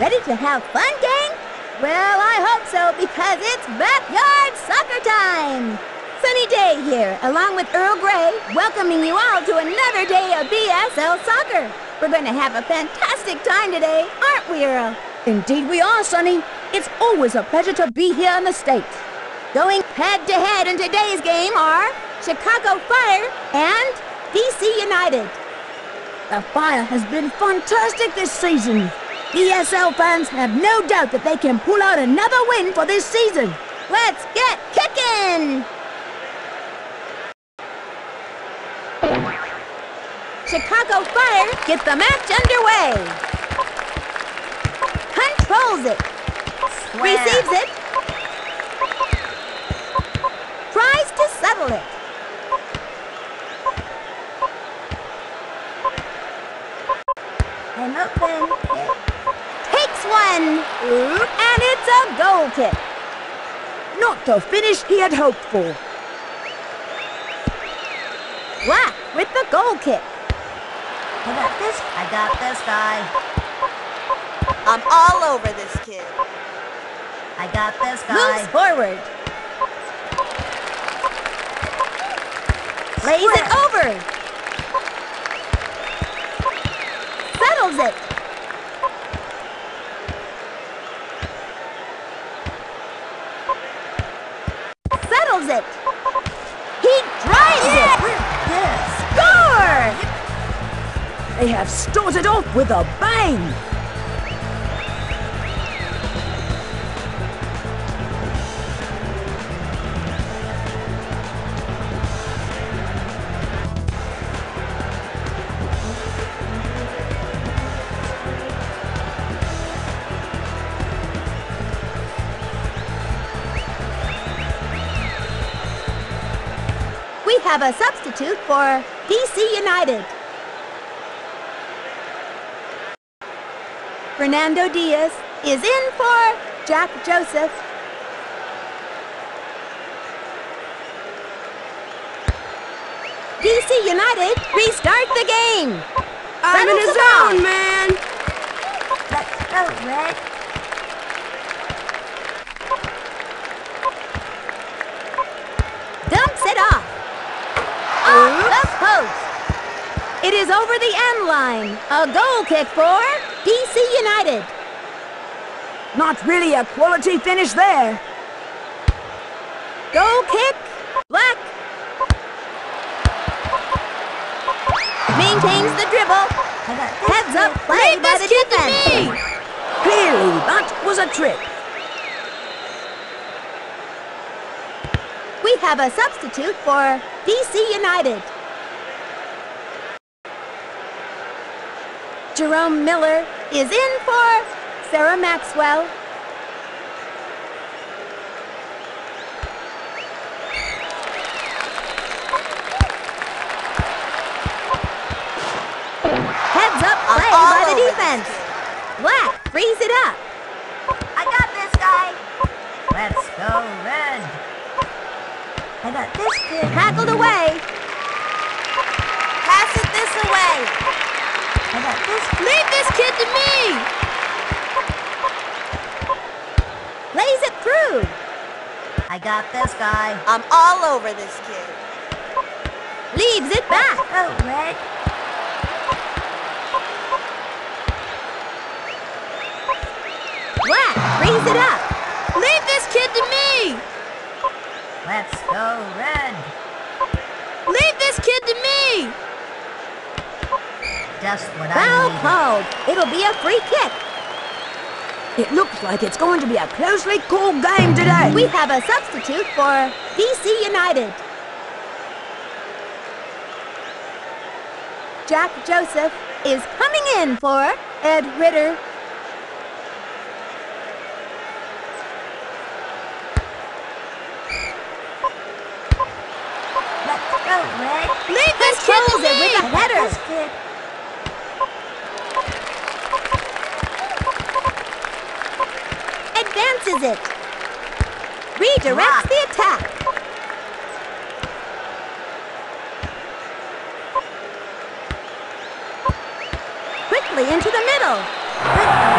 Ready to have fun, gang? Well, I hope so because it's backyard soccer time! Sunny Day here, along with Earl Grey, welcoming you all to another day of BSL soccer. We're going to have a fantastic time today, aren't we, Earl? Indeed we are, Sunny. It's always a pleasure to be here in the States. Going head to head in today's game are Chicago Fire and DC United. The Fire has been fantastic this season. BSL fans have no doubt that they can pull out another win for this season. Let's get kicking! Chicago Fire get the match underway. Controls it. Receives it. Tries to settle it. A goal kick. Not the finish he had hoped for. Black with the goal kick. I got this. I got this guy. I'm all over this kid. I got this guy. Moves forward. Lays it over. Settles it. Settles it. He drives it. Yes. Score! They have started off with a bang. Have a substitute for DC United. Fernando Diaz is in for Jack Joseph. DC United restart the game. I'm in the zone, man. Let's go, Red. Dumps it off. The post. It is over the end line. A goal kick for DC United. Not really a quality finish there. Goal kick. Black. Maintains the dribble. I got this. Heads up play by the defense. Clearly, that was a trick. We have a substitute for DC United. Jerome Miller is in for Sarah Maxwell. Heads up play by the defense. Black frees it up. I got this guy. Let's go, Red. I got this kid. Tackled away. Pass it this away. Leave this kid to me! Lays it through. I got this guy. I'm all over this kid. Leaves it back. Oh, Red. Black frees it up. Leave this kid to me! Let's go, Red. Leave this kid to me! Just what I needed. called. It'll be a free kick. It looks like it's going to be a closely called game today. We have a substitute for DC United. Jack Joseph is coming in for Ed Ritter. Let's go, Red. Leave this it with a header. Kid. It. Redirects the attack. Quickly into the middle.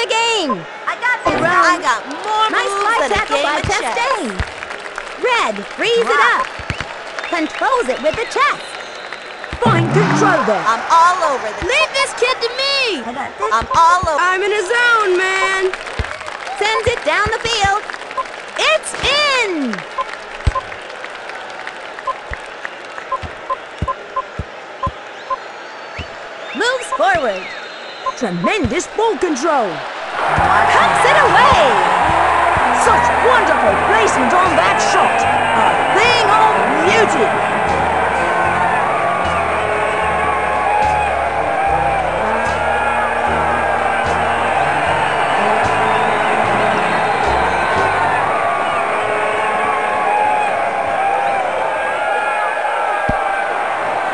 The game. I got this Run. I got more Nice moves than a game by. Chastain. Red frees it up. Controls it with the chest. Fine control there. I'm all over this. Leave this kid to me. I got this. I'm all over. I'm in a zone, man. Sends it down the field. It's in. Moves forward. Tremendous ball control. Cuts it away. Such wonderful placement on that shot. A thing of beauty.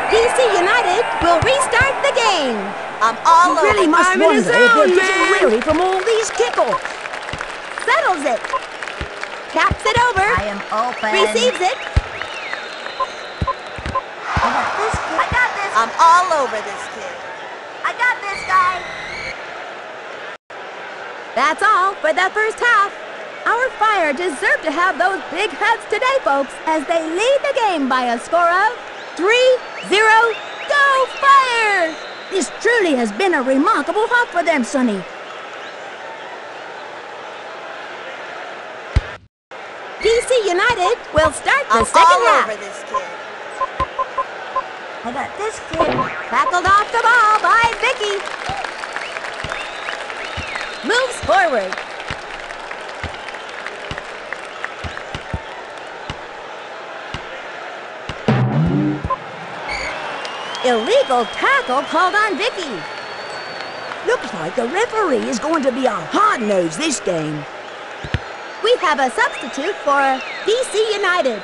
DC United will restart the game. I'm all You over. really must I'm in a wonder if they're zone, getting man. weary from all these kickoffs. Settles it. Taps it over. I am open. Receives it. I got this kid. I got this. I'm all over this kid. I got this guy. That's all for the first half. Our Fire deserve to have those big heads today, folks, as they lead the game by a score of 3-0. Go Fire! This truly has been a remarkable half for them, Sunny. DC United will start the I'm second all half. over this kid. I got this kid. Tackled off the ball by Vicky. Moves forward. Illegal tackle called on Vicky. Looks like the referee is going to be a hard nose this game. We have a substitute for DC United.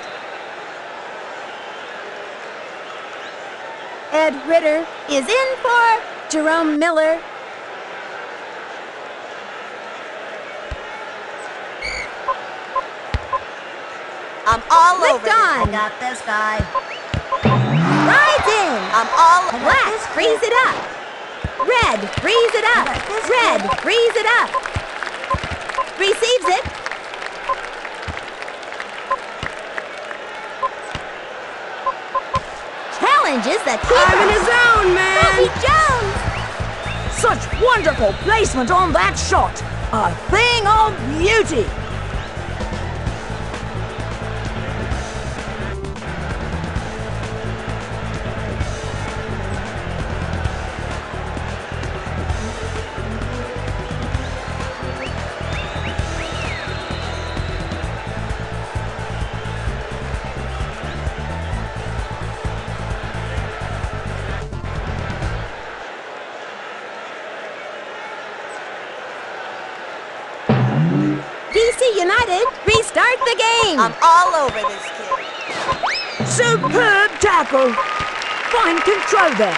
Ed Ritter is in for Jerome Miller. I'm all Flicked over on. I got this guy. Rides all Black frees it up. Red frees it up. Red frees it up. Receives it. Challenges the keeper. I'm in a zone, man. Bobby Jones. Such wonderful placement on that shot. A thing of beauty. The. I'm all over this kid. Superb tackle. Fine control there.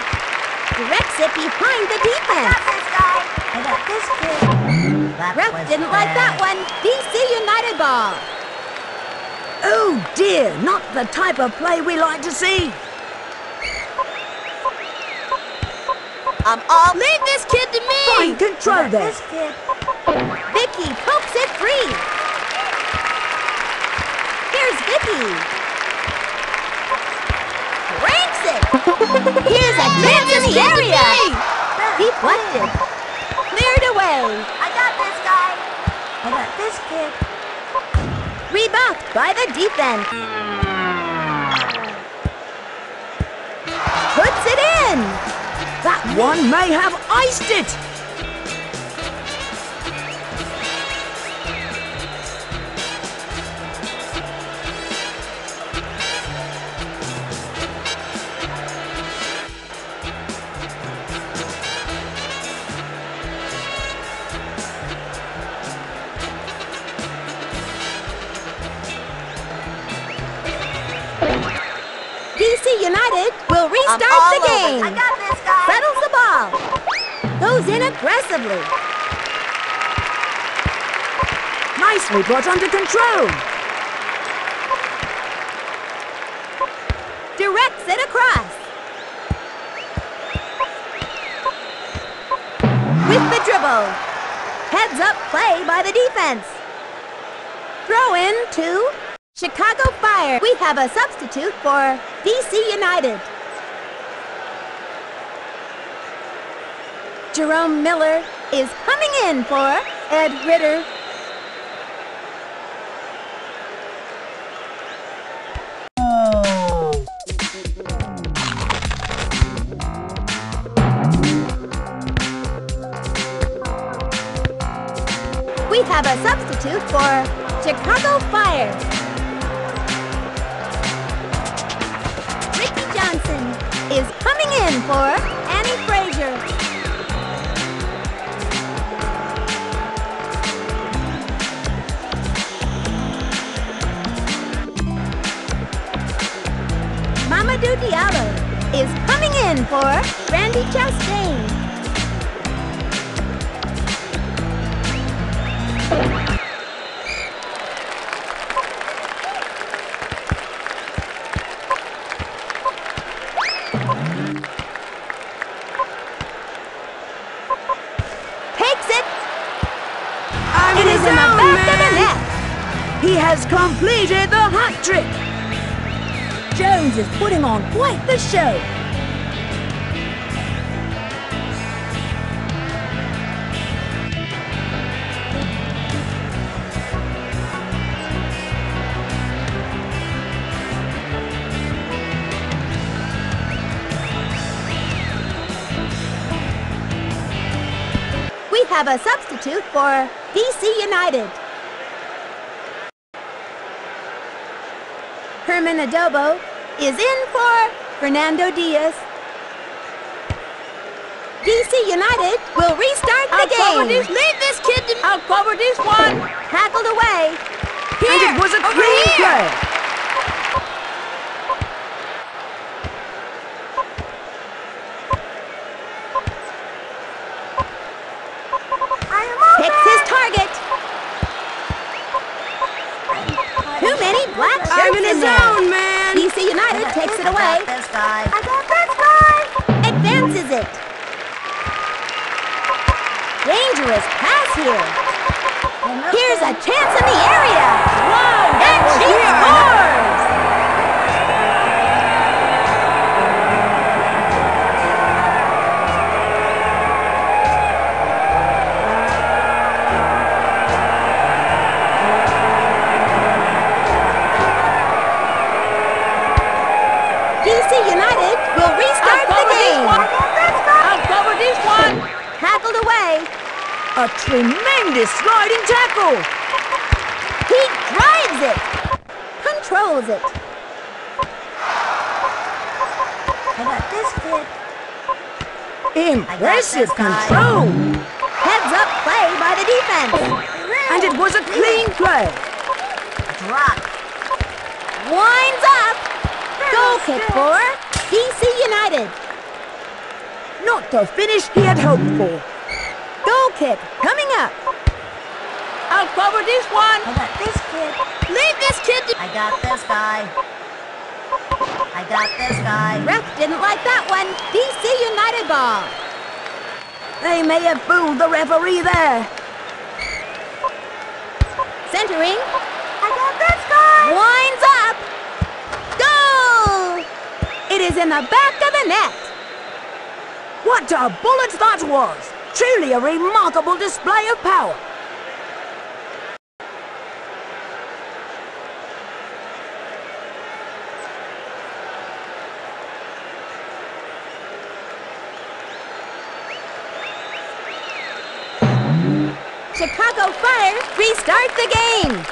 Directs it behind the I defense. got this guy. I got this kid. That Ref didn't like that one. DC United ball. Oh dear, not the type of play we like to see. I'm all. Leave this kid to me. Fine control there. This kid. Vicky pokes it free. Here's Vicky. Ranks it. Here's a chance in the area. Deflected. Cleared away. I got this guy. I got this kid. Rebuffed by the defense. Puts it in. That one may have iced it. Restarts all the over game. this. I got this guy. Settles the ball. Goes in aggressively. Nicely brought under control. Directs it across. With the dribble. Heads up play by the defense. Throw in to Chicago Fire. We have a substitute for DC United. Jerome Miller is coming in for Ed Ritter. We have a substitute for Chicago Fire. Johnson is coming in for Annie Frazier. Mamadou Diallo is coming in for Randy Chastain. He has completed the hat trick. Jones is putting on quite the show. We have a substitute for DC United. Herman Adobo is in for Fernando Diaz. DC United will restart the game. leave this kid to... I'll cover one. Tackled away. and it was a clean play. I'm in the there. zone, man. DC United takes it away. I got this guy. I got this guy. Advances it. Dangerous pass here. Here's a chance in the area. Wow, And she scores. A tremendous sliding tackle. He drives it. Controls it. I got this kid. Impressive control. Heads up play by the defense. And it was a clean play. Drop. Winds up. Goal kick for DC United. Not the finish he had hoped for. Goal kick coming up. I'll cover this one. I got this kid. Leave this kid to... I got this guy. I got this guy. Ref didn't like that one. DC United ball. They may have fooled the referee there. Centering. I got this guy. Winds up. Goal. It is in the back of the net. What a bullet that was! Truly a remarkable display of power. Chicago Fire restart the game.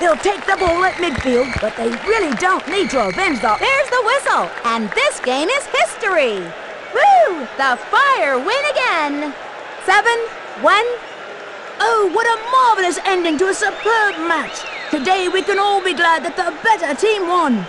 They'll take the ball at midfield, but they really don't need to avenge the... There's the whistle, and this game is history. Woo! The Fire win again. Seven, one. Oh, what a marvelous ending to a superb match! Today we can all be glad that the better team won.